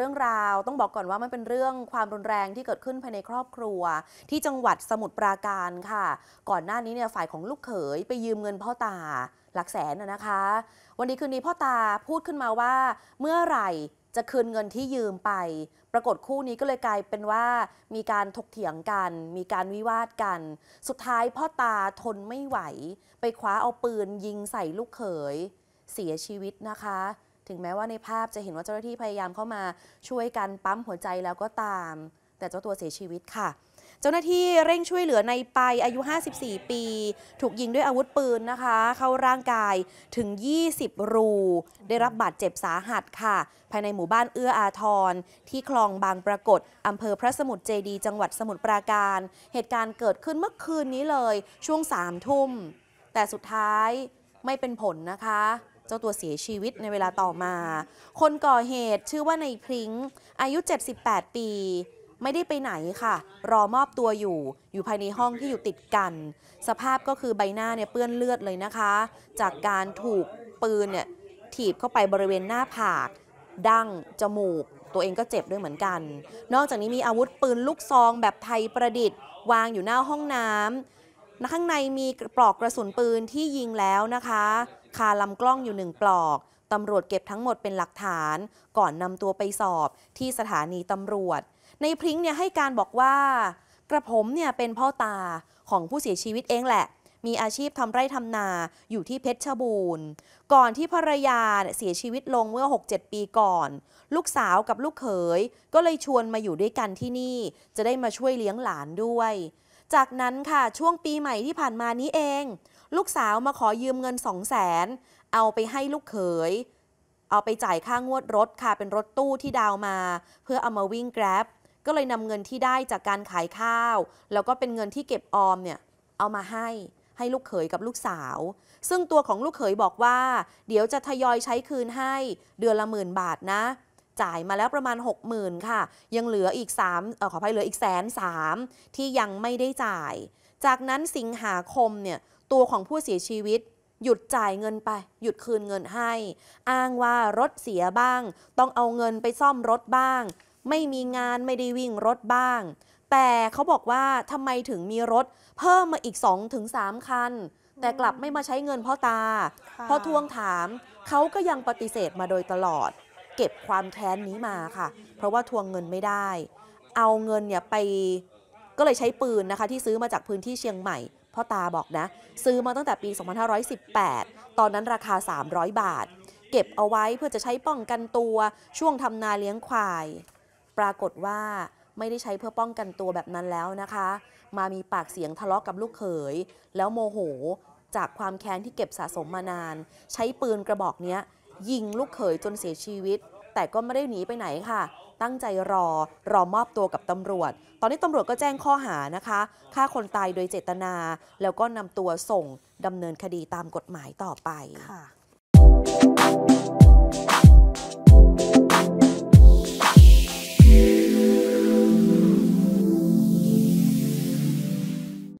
รื่องราว ต้องบอกก่อนว่ามันเป็นเรื่องความรุนแรงที่เกิดขึ้นภายในครอบครัว ที่จังหวัดสมุทรปราการค่ะ ก่อนหน้านี้เนี่ยฝ่ายของลูกเขยไปยืมเงินพ่อตาหลักแสนนะคะ วันนี้คืนนี้พ่อตาพูดขึ้นมาว่า เมื่อไหร่จะคืนเงินที่ยืมไป ปรากฏคู่นี้ก็เลยกลายเป็นว่า มีการถกเถียงกัน มีการวิวาทกัน สุดท้ายพ่อตาทนไม่ไหว ไปคว้าเอาปืนยิงใส่ลูกเขย เสียชีวิตนะคะ ถึงแม้ว่าในภาพจะเห็นว่าเจ้าหน้าที่พยายามเข้ามาช่วยกันปั๊มหัวใจแล้วก็ตาม แต่เจ้าตัวเสียชีวิตค่ะ เจ้าหน้าที่เร่งช่วยเหลือในไปอายุ 54 ปี ถูกยิงด้วยอาวุธปืนนะคะ เข้าร่างกายถึง 20 รู ได้รับบาดเจ็บสาหัสค่ะ ภายในหมู่บ้านเอื้ออาทร ที่คลองบางปรากฏอำเภอพระสมุทรเจดี จังหวัดสมุทรปราการ เหตุการณ์เกิดขึ้นเมื่อคืนนี้เลยช่วง3ทุ่มแต่สุดท้ายไม่เป็นผลนะคะ จ้าตัวเสียชีวิตในเวลาต่อมา คนก่อเหตุชื่อว่าในพริ้งอายุ 78 ปี ไม่ได้ไปไหนค่ะ รอมอบตัวอยู่ อยู่ภายในห้องที่อยู่ติดกัน สภาพก็คือใบหน้าเนี่ยเปื้อนเลือดเลยนะคะ จากการถูกปืนเนี่ยถีบเข้าไปบริเวณหน้าผาก ดั้ง จมูก ตัวเองก็เจ็บด้วยเหมือนกัน นอกจากนี้มีอาวุธปืนลูกซองแบบไทยประดิษฐ์ วางอยู่หน้าห้องน้ำข้างในมีปลอกกระสุนปืนที่ยิงแล้วนะคะ คาลำกล้องอยู่หนึ่งปลอกตำรวจเก็บทั้งหมดเป็นหลักฐาน ก่อนนำตัวไปสอบที่สถานีตำรวจ ในพริ้งเนี่ยให้การบอกว่า กระผมเนี่ยเป็นพ่อตาของผู้เสียชีวิตเองแหละ มีอาชีพทำไร่ทำนาอยู่ที่เพชรบูรณ์ ก่อนที่ภรรยาเนี่ยเสียชีวิตลงเมื่อ 6-7 ปีก่อน ลูกสาวกับลูกเขย ก็เลยชวนมาอยู่ด้วยกันที่นี่ จะได้มาช่วยเลี้ยงหลานด้วย จากนั้นค่ะช่วงปีใหม่ที่ผ่านมานี้เอง ลูกสาวมาขอยืมเงิน2 0 0แสนเอาไปให้ลูกเขย เอาไปจ่ายค่างวดรถค่ะเป็นรถตู้ที่ดาวมา เพื่อเอามาวิ่งแกร็บก็เลยนำเงินที่ได้จากการขายข้าว แล้วก็เป็นเงินที่เก็บออมเนี่ยเอามาให้ให้ลูกเขยกับลูกสาว ซึ่งตัวของลูกเขยบอกว่า เดี๋ยวจะทยอยใช้คืนให้เดือนละหมื่นบาทนะ จ่ายมาแล้วประมาณ 60,000 ค่ะ ยังเหลืออีก3เออขออภัยเหลืออีกแสนสามที่ยังไม่ได้จ่าย จากนั้นสิงหาคมเนี่ยตัวของผู้เสียชีวิต หยุดจ่ายเงินไป หยุดคืนเงินให้ อ้างว่ารถเสียบ้าง ต้องเอาเงินไปซ่อมรถบ้าง ไม่มีงานไม่ได้วิ่งรถบ้าง แต่เขาบอกว่าทำไมถึงมีรถ เพิ่มมาอีก 2-3 คัน แต่กลับไม่มาใช้เงินพ่อตาค่ะพอทวงถามเขาก็ยังปฏิเสธมาโดยตลอด เก็บความแค้นนี้มาค่ะ เพราะว่าทวงเงินไม่ได้ เอาเงินเนี่ยไป ก็เลยใช้ปืนนะคะที่ซื้อมาจากพื้นที่เชียงใหม่ พ่อตาบอกนะ ซื้อมาตั้งแต่ปี 2518 ตอนนั้นราคา 300 บาท เก็บเอาไว้เพื่อจะใช้ป้องกันตัวช่วงทำนาเลี้ยงควาย ปรากฏว่าไม่ได้ใช้เพื่อป้องกันตัวแบบนั้นแล้วนะคะ มามีปากเสียงทะเลาะกับลูกเขย แล้วโมโหจากความแค้นที่เก็บสะสมมานาน ใช้ปืนกระบอกนี้ยิงลูกเขยจนเสียชีวิต แต่ก็ไม่ได้หนีไปไหนค่ะ ตั้งใจรอ รอมอบตัวกับตำรวจ ตอนนี้ตำรวจก็แจ้งข้อหานะคะฆ่าคนตายโดยเจตนา แล้วก็นำตัวส่งดำเนินคดีตามกฎหมายต่อไปค่ะ